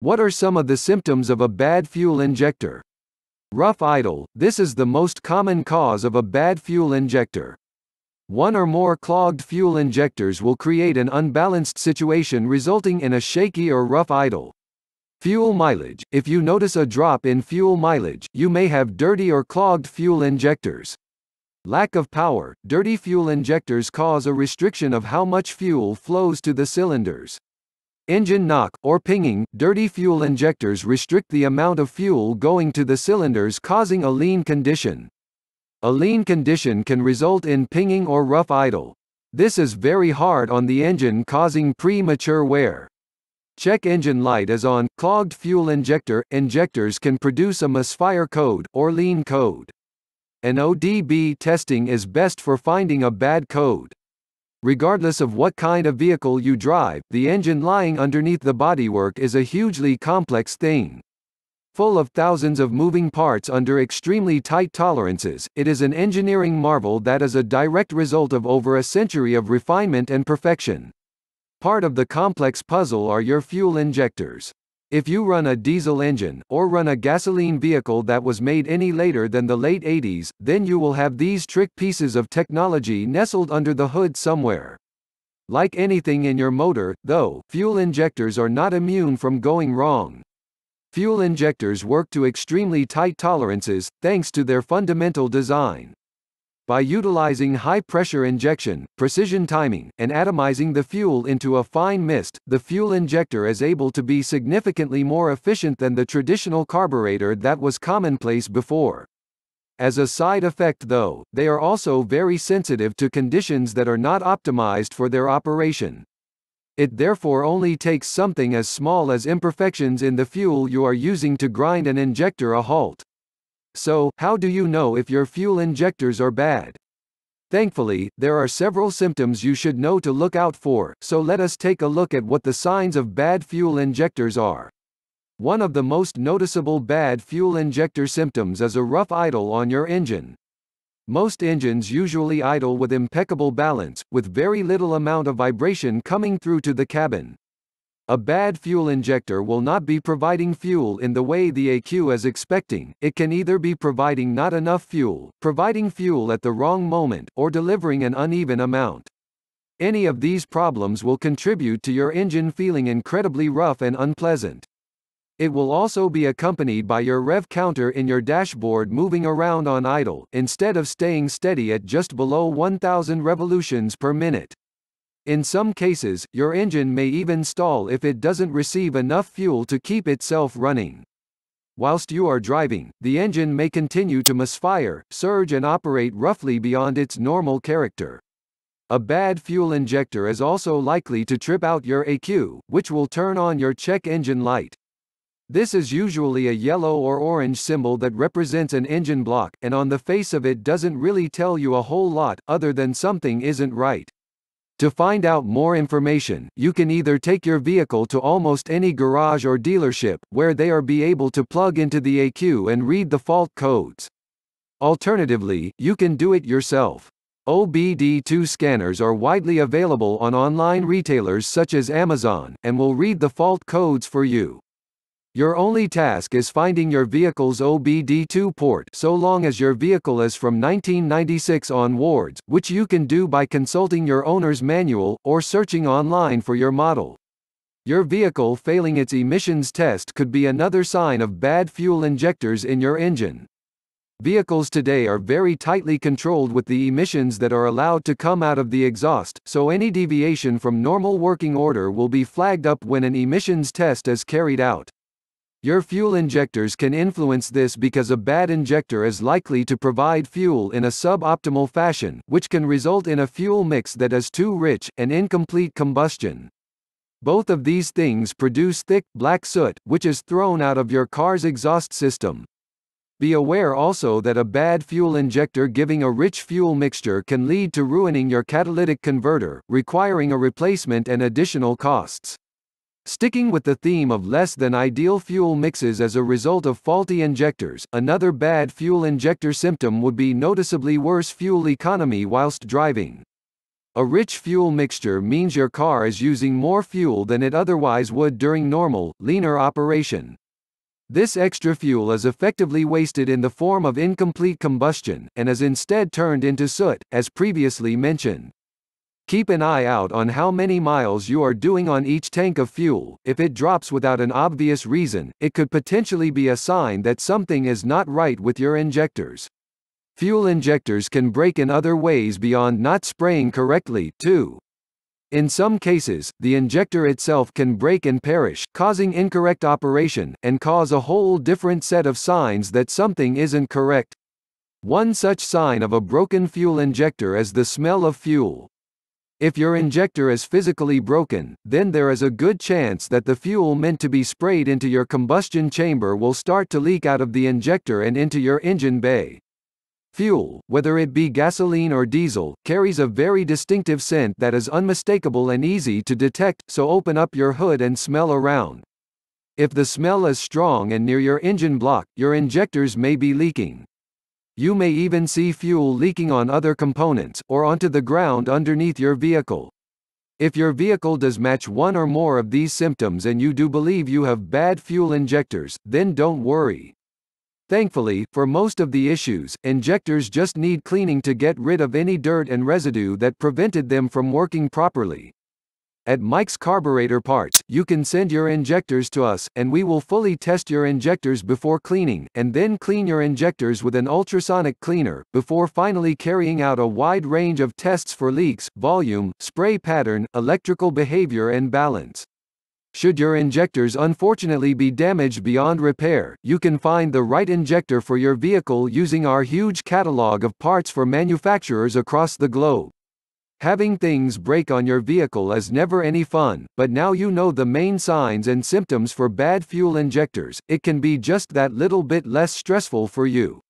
What are some of the symptoms of a bad fuel injector? Rough idle, this is the most common cause of a bad fuel injector. One or more clogged fuel injectors will create an unbalanced situation resulting in a shaky or rough idle. Fuel mileage If you notice a drop in fuel mileage, you may have dirty or clogged fuel injectors. Lack of power Dirty fuel injectors cause a restriction of how much fuel flows to the cylinders. Engine knock, or pinging, dirty fuel injectors restrict the amount of fuel going to the cylinders causing a lean condition. A lean condition can result in pinging or rough idle. This is very hard on the engine causing premature wear. Check engine light is on. Clogged fuel injector injectors can produce a misfire code or lean code. An ODB testing is best for finding a bad code. Regardless of what kind of vehicle you drive, the engine lying underneath the bodywork is a hugely complex thing. Full of thousands of moving parts under extremely tight tolerances, it is an engineering marvel that is a direct result of over a century of refinement and perfection. Part of the complex puzzle are your fuel injectors. If you run a diesel engine, or run a gasoline vehicle that was made any later than the late 80s, then you will have these trick pieces of technology nestled under the hood somewhere. Like anything in your motor, though, fuel injectors are not immune from going wrong. Fuel injectors work to extremely tight tolerances, thanks to their fundamental design. By utilizing high-pressure injection, precision timing, and atomizing the fuel into a fine mist, the fuel injector is able to be significantly more efficient than the traditional carburetor that was commonplace before. As a side effect though, they are also very sensitive to conditions that are not optimized for their operation. It therefore only takes something as small as imperfections in the fuel you are using to grind an injector a halt. So, how do you know if your fuel injectors are bad? Thankfully, there are several symptoms you should know to look out for, so let us take a look at what the signs of bad fuel injectors are. One of the most noticeable bad fuel injector symptoms is a rough idle on your engine. Most engines usually idle with impeccable balance, with very little amount of vibration coming through to the cabin. A bad fuel injector will not be providing fuel in the way the ECU is expecting, it can either be providing not enough fuel, providing fuel at the wrong moment, or delivering an uneven amount. Any of these problems will contribute to your engine feeling incredibly rough and unpleasant. It will also be accompanied by your rev counter in your dashboard moving around on idle, instead of staying steady at just below 1000 revolutions per minute. In some cases, your engine may even stall if it doesn't receive enough fuel to keep itself running. Whilst you are driving, the engine may continue to misfire, surge and operate roughly beyond its normal character. A bad fuel injector is also likely to trip out your ECU, which will turn on your check engine light. This is usually a yellow or orange symbol that represents an engine block, and on the face of it doesn't really tell you a whole lot, other than something isn't right. To find out more information, you can either take your vehicle to almost any garage or dealership, where they are be able to plug into the ECU and read the fault codes. Alternatively, you can do it yourself. OBD2 scanners are widely available on online retailers such as Amazon, and will read the fault codes for you. Your only task is finding your vehicle's OBD2 port so long as your vehicle is from 1996 onwards, which you can do by consulting your owner's manual, or searching online for your model. Your vehicle failing its emissions test could be another sign of bad fuel injectors in your engine. Vehicles today are very tightly controlled with the emissions that are allowed to come out of the exhaust, so any deviation from normal working order will be flagged up when an emissions test is carried out. Your fuel injectors can influence this because a bad injector is likely to provide fuel in a suboptimal fashion, which can result in a fuel mix that is too rich, and incomplete combustion. Both of these things produce thick, black soot, which is thrown out of your car's exhaust system. Be aware also that a bad fuel injector giving a rich fuel mixture can lead to ruining your catalytic converter, requiring a replacement and additional costs. Sticking with the theme of less than ideal fuel mixes as a result of faulty injectors, another bad fuel injector symptom would be noticeably worse fuel economy whilst driving. A rich fuel mixture means your car is using more fuel than it otherwise would during normal, leaner operation. This extra fuel is effectively wasted in the form of incomplete combustion, and is instead turned into soot, as previously mentioned. Keep an eye out on how many miles you are doing on each tank of fuel. If it drops without an obvious reason, it could potentially be a sign that something is not right with your injectors. Fuel injectors can break in other ways beyond not spraying correctly, too. In some cases, the injector itself can break and perish, causing incorrect operation, and cause a whole different set of signs that something isn't correct. One such sign of a broken fuel injector is the smell of fuel. If your hmm. injector is physically broken, then there is a good chance that the fuel meant to be sprayed into your combustion chamber will start to leak out of the injector and into your engine bay. Fuel, whether it be gasoline or diesel, carries a very distinctive scent that is unmistakable and easy to detect, so open up your hood and smell around. If the smell is strong and near your engine block, your injectors may be leaking. You may even see fuel leaking on other components, or onto the ground underneath your vehicle. If your vehicle does match one or more of these symptoms and you do believe you have bad fuel injectors, then don't worry. Thankfully, for most of the issues, injectors just need cleaning to get rid of any dirt and residue that prevented them from working properly. At Mike's Carburetor Parts, you can send your injectors to us, and we will fully test your injectors before cleaning, and then clean your injectors with an ultrasonic cleaner, before finally carrying out a wide range of tests for leaks, volume, spray pattern, electrical behavior and balance. Should your injectors unfortunately be damaged beyond repair, you can find the right injector for your vehicle using our huge catalog of parts for manufacturers across the globe. Having things break on your vehicle is never any fun, but now you know the main signs and symptoms for bad fuel injectors, it can be just that little bit less stressful for you.